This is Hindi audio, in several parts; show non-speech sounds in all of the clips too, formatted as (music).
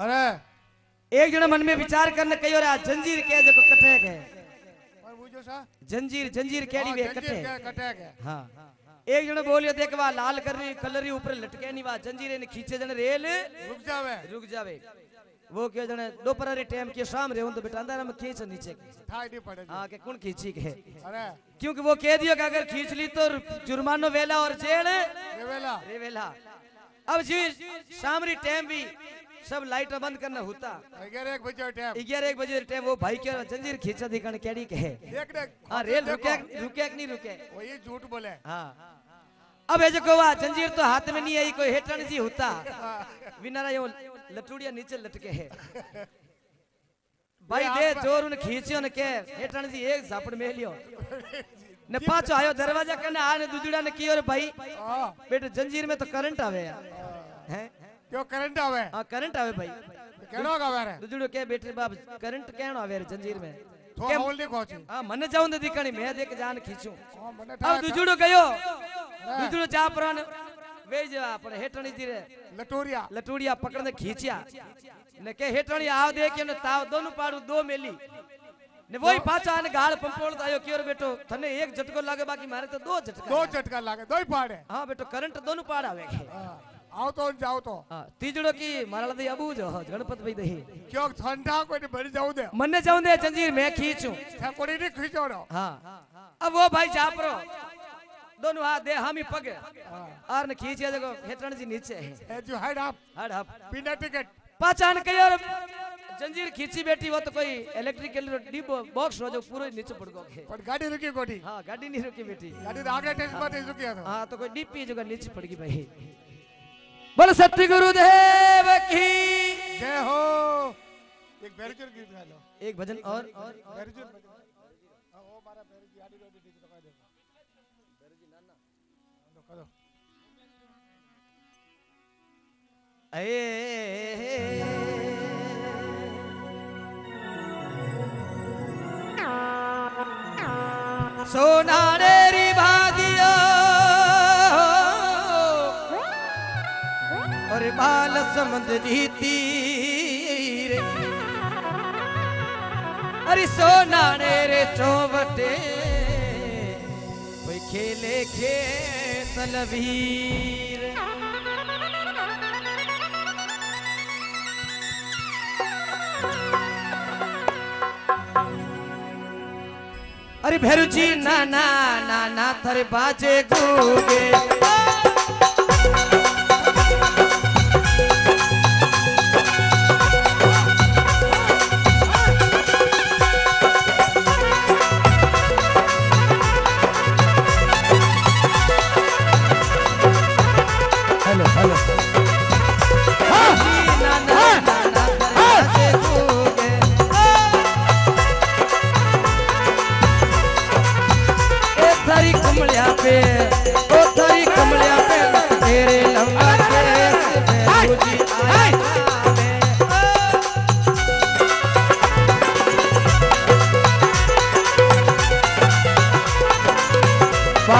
अरे। एक जण मन में विचार करने कयो रे आ जंजीर के जको कटे के और जंजीर जंजीर केड़ी हाँ, वे कटे के हाँ एक जण बोलियो देख वा लाल करनी कलरी ऊपर लटके नहीं वा जंजीर ने खींचे जण रेल। रुक जावे। रुक जावे। वो क्यों जण दोपहर रे टाइम के शाम रे तो बेटा अंदर में खींच नीचे ठाई पड़े हाँ के कौन खींची के अरे। क्योंकि वो कह दियो कि अगर खींच ली तो जुर्मानो वेला और जेल। ये वेला। रे वेला। अब जी शाम री टाइम भी सब लाइट बंद करना होता। ग्यारह एक बजे टाइम। ग्यारह एक बजे टाइम वो भाई के जंजीर खींचा दिखण केड़ी के है। हाँ रेल रुके रुके नहीं रुके? वो ये झूठ बोले। हाँ। अब ये जो कहा जंजीर तो हाथ में नहीं आई कोई हेटन जी होता। विनारा यो लटूड़िया नीचे लटके है। भाई दे ज़ोर उन खींचियो न के हेटन जी एक झापड़ में लियो। ने (laughs) पाछो आयो दरवाज़ा कने आने दुदुड़ा ने कियो रे भाई। हाँ। बेटे जंजीर में तो करंट आवे। हैं? क्यों करंट आवे? हाँ करंट आवे भाई। केनो गावे रे? दुदुड़ो के बेटे बाप करंट कहनो आवे रे जंजीर में? तो केम? हौल खोची हाँ मन जाऊँ दिखणी मैं देख जान खींचू। हाँ अब दुजुड़ो गयो। दुजुड़ो जा प्राण वे जा पण हेटणी जी रे। लटोरिया। लटूड़िया पकड़ने खींचिया। ने के हेटणी आव दे के ने ताव दोनों पाड़ू दो मेली। ने वही पाछा ने गाल पंपोड़ आयो क्यों रे बेटो? थने एक झटको लागे बाकी मारे तो दो झटका दो झटका लागे दो ही पाड़े। हाँ बेटो करंट दोनों पाड़ आवे। के हाँ, आओ तो जाओ तो। हाँ तीजड़ो की मारा दे अबू जो गणपत भाई दही। क्यों ठंडा कोई नहीं भरी जाऊ दे। मन्ने जाऊँ दे जंजीर मैं खींचूं ठा कोड़ी नहीं खींचो रो हाँ। अब वो भाई जापरो। दोनों हाथ दे हामी पग। आर ने खींचिया जगो हेटण जी नीचे है। ए जो हेड आप। हट हट बिना टिकट। पहचान कयो रे जंजीर खींची बैठी वो तो कोई इलेक्ट्रिकल डिब्बो बॉक्स हो जो पूरा नीचे पड़ गयो पर गाड़ी रुकी कोठी। हाँ गाड़ी नहीं रुकी बेटी। गाड़ी तो आगे टेस्ट पर रुकी है तो। हाँ तो कोई डीपी जो नीचे पड़ गई भाई। बोल सत्य गुरुदेव की। जय हो। एक बैरिकेड गीत गा लो। एक भजन और और बैरिकेड वो मारा बैरिकेड गाड़ी रोटी ठीक कह दे बैरिकेड नाना तो करो ए सोनारे और बाल समंद जीती रे। अरे सोनारे रे चौवटे कोई खेले खेतल वीर अरे भैरुजी, ना ना ना ना, थरे बाजे गूगे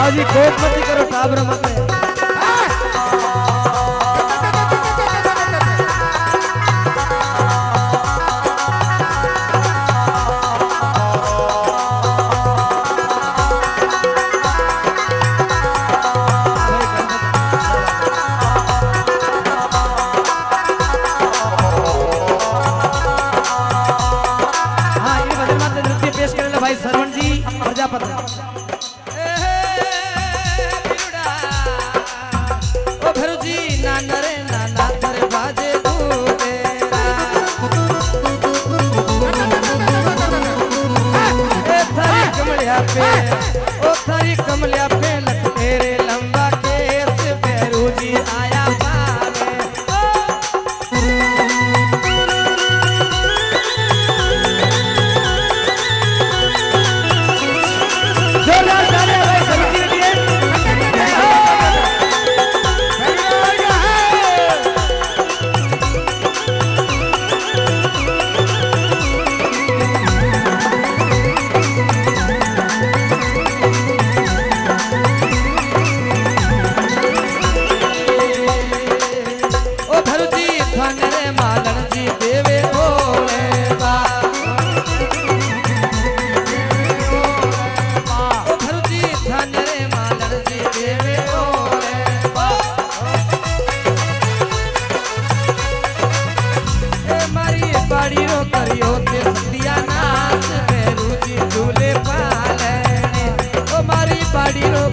बाजी कोप मत करो टाबर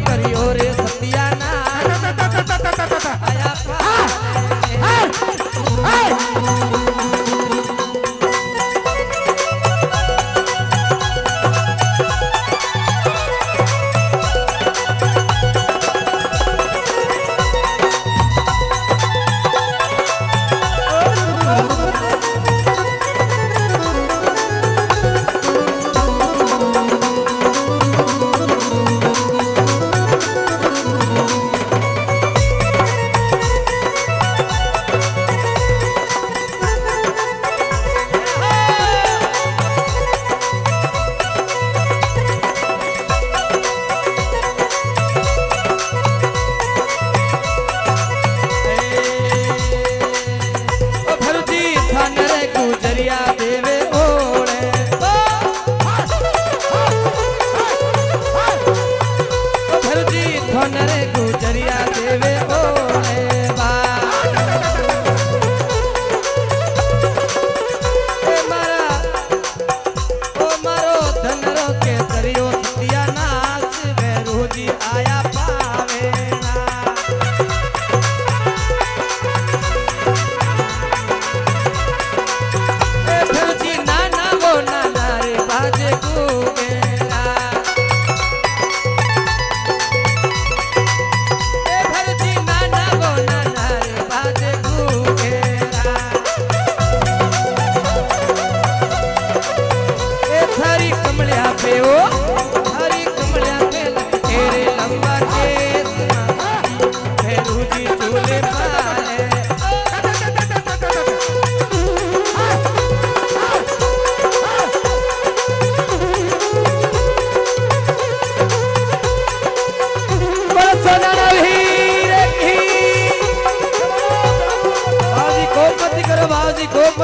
करियो रे মনরে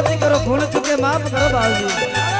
नहीं करो भूल चुके माफ़ करो बाबू